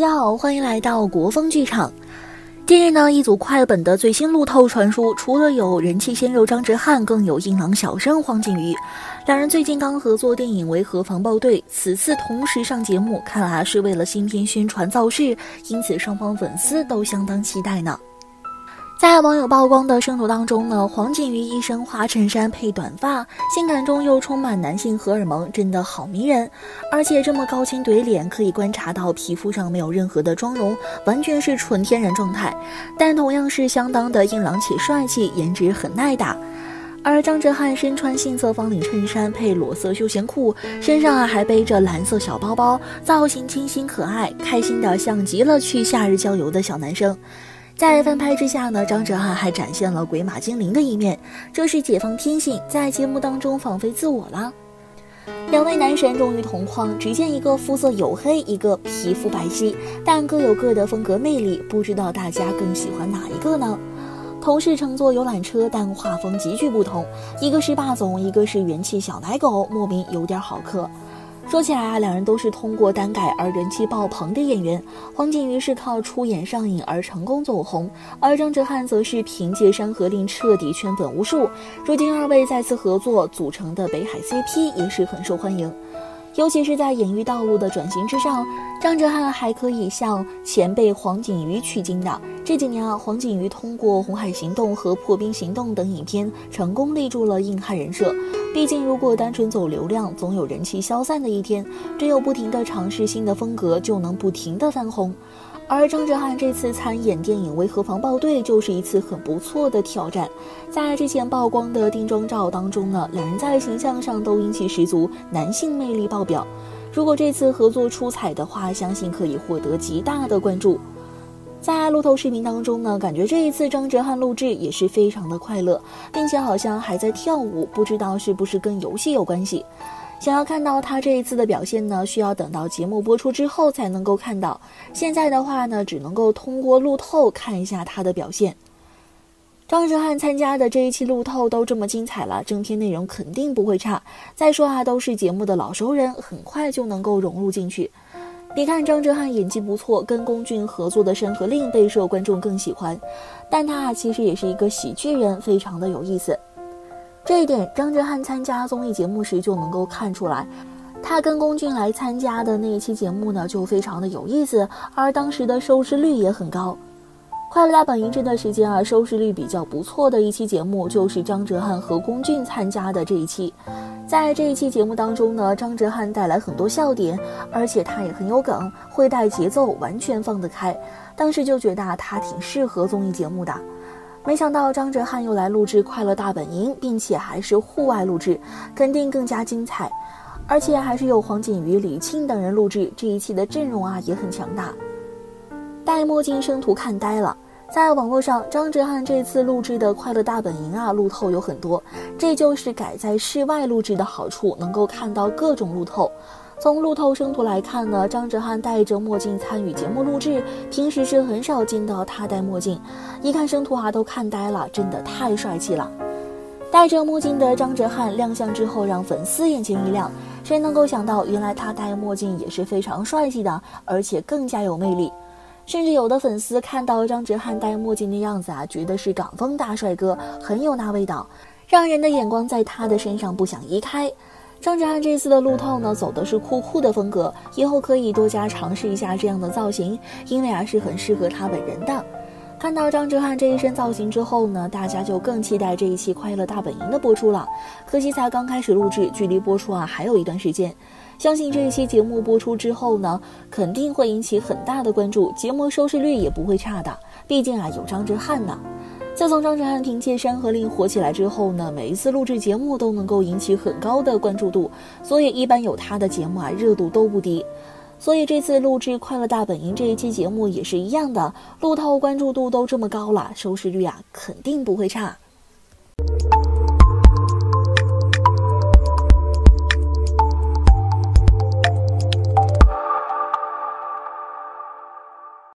大家好，欢迎来到国风剧场。近日呢，一组快本的最新路透传出，除了有人气鲜肉张哲瀚，更有硬朗小生黄景瑜。两人最近刚合作电影《维和防暴队》，此次同时上节目，看来是为了新片宣传造势，因此双方粉丝都相当期待呢。在网友曝光的生图当中呢，黄景瑜一身花衬衫配短发，性感中又充满男性荷尔蒙，真的好迷人。而且这么高清怼脸，可以观察到皮肤上没有任何的妆容，完全是纯天然状态。但同样是相当的硬朗且帅气，颜值很耐打。而张哲瀚身穿杏色方领衬衫配裸色休闲裤，身上啊还背着蓝色小包包，造型清新可爱，开心的像极了去夏日郊游的小男生。在翻拍之下呢，张哲瀚还展现了鬼马精灵的一面，这是解放天性，在节目当中放飞自我了。两位男神终于同框，只见一个肤色黝黑，一个皮肤白皙，但各有各的风格魅力，不知道大家更喜欢哪一个呢？同是乘坐游览车，但画风极具不同，一个是霸总，一个是元气小奶狗，莫名有点好磕。说起来啊，两人都是通过单改而人气爆棚的演员。黄景瑜是靠出演上瘾而成功走红，而张哲瀚则是凭借《山河令》彻底圈粉无数。如今二位再次合作组成的北海 CP 也是很受欢迎。尤其是在演艺道路的转型之上，张哲瀚还可以向前辈黄景瑜取经的。这几年啊，黄景瑜通过《红海行动》和《破冰行动》等影片，成功立住了硬汉人设。毕竟，如果单纯走流量，总有人气消散的一天。只有不停的尝试新的风格，就能不停的翻红。而张哲瀚这次参演电影《维和防暴队》就是一次很不错的挑战。在之前曝光的定妆照当中呢，两人在形象上都英气十足，男性魅力爆表。如果这次合作出彩的话，相信可以获得极大的关注。在路透视频当中呢，感觉这一次张哲瀚录制也是非常的快乐，并且好像还在跳舞，不知道是不是跟游戏有关系。想要看到他这一次的表现呢，需要等到节目播出之后才能够看到。现在的话呢，只能够通过路透看一下他的表现。张哲瀚参加的这一期路透都这么精彩了，正片内容肯定不会差。再说啊，都是节目的老熟人，很快就能够融入进去。别看张哲瀚演技不错，跟龚俊合作的《山河令》备受观众更喜欢，但他其实也是一个喜剧人，非常的有意思。这一点，张哲瀚参加综艺节目时就能够看出来。他跟龚俊来参加的那一期节目呢，就非常的有意思，而当时的收视率也很高。快乐大本营这段时间啊，收视率比较不错的一期节目，就是张哲瀚和龚俊参加的这一期。在这一期节目当中呢，张哲瀚带来很多笑点，而且他也很有梗，会带节奏，完全放得开。当时就觉得他挺适合综艺节目的。没想到张哲瀚又来录制《快乐大本营》，并且还是户外录制，肯定更加精彩。而且还是有黄景瑜、李沁等人录制，这一期的阵容啊也很强大。戴墨镜生图看呆了，在网络上，张哲瀚这次录制的《快乐大本营》啊，路透有很多，这就是改在室外录制的好处，能够看到各种路透。从路透生图来看呢，张哲瀚戴着墨镜参与节目录制，平时是很少见到他戴墨镜。一看生图啊，都看呆了，真的太帅气了。戴着墨镜的张哲瀚亮相之后，让粉丝眼前一亮。谁能够想到，原来他戴墨镜也是非常帅气的，而且更加有魅力。甚至有的粉丝看到张哲瀚戴墨镜的样子啊，觉得是港风大帅哥，很有那味道，让人的眼光在他的身上不想移开。张哲瀚这次的路透呢，走的是酷酷的风格，以后可以多加尝试一下这样的造型，因为啊是很适合他本人的。看到张哲瀚这一身造型之后呢，大家就更期待这一期《快乐大本营》的播出了。可惜才刚开始录制，距离播出啊还有一段时间。相信这一期节目播出之后呢，肯定会引起很大的关注，节目收视率也不会差的。毕竟啊有张哲瀚呢。自从张哲瀚凭借《山河令》火起来之后呢，每一次录制节目都能够引起很高的关注度，所以一般有他的节目啊，热度都不低。所以这次录制《快乐大本营》这一期节目也是一样的，路透关注度都这么高了，收视率啊肯定不会差。